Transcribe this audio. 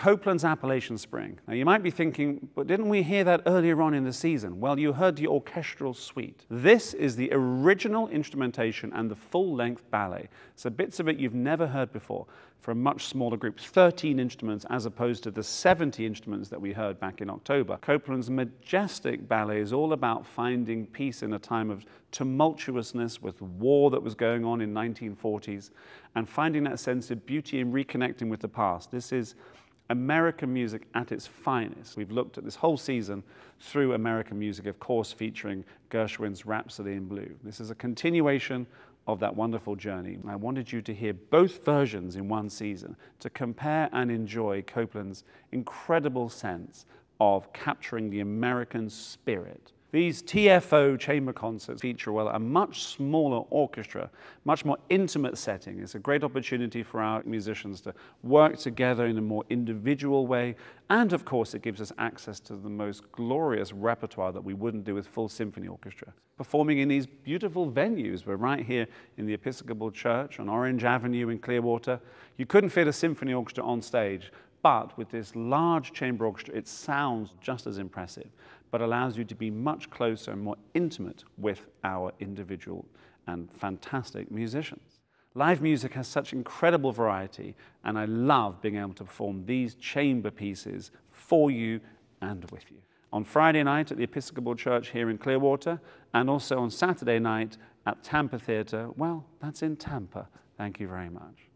Copland's Appalachian Spring. Now you might be thinking, but didn't we hear that earlier on in the season? Well, you heard the orchestral suite. This is the original instrumentation and the full length ballet. So bits of it you've never heard before for a much smaller group, 13 instruments as opposed to the 70 instruments that we heard back in October. Copland's majestic ballet is all about finding peace in a time of tumultuousness with war that was going on in 1940s and finding that sense of beauty and reconnecting with the past. This is American music at its finest. We've looked at this whole season through American music, of course, featuring Gershwin's Rhapsody in Blue. This is a continuation of that wonderful journey. I wanted you to hear both versions in one season to compare and enjoy Copland's incredible sense of capturing the American spirit these TFO chamber concerts feature well a much smaller orchestra, much more intimate setting. It's a great opportunity for our musicians to work together in a more individual way. And of course, it gives us access to the most glorious repertoire that we wouldn't do with full symphony orchestra. Performing in these beautiful venues. We're right here in the Episcopal Church on Orange Avenue in Clearwater. You couldn't fit a symphony orchestra on stage, but with this large chamber orchestra, it sounds just as impressive, but allows you to be much closer and more intimate with our individual and fantastic musicians. Live music has such incredible variety, and I love being able to perform these chamber pieces for you and with you. On Friday night at the Episcopal Church here in Clearwater, and also on Saturday night at Tampa Theatre. Well, that's in Tampa. Thank you very much.